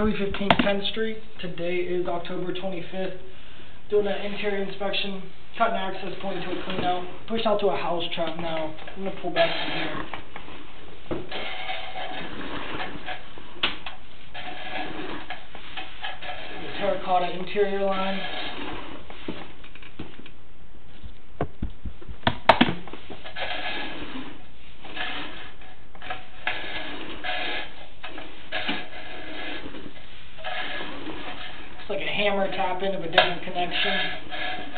315 10th Street. Today is October 25th. Doing an interior inspection, cutting access point to a clean out. Pushed out to a house trap now. I'm going to pull back from here. The terracotta interior line. hammer top end of a different connection.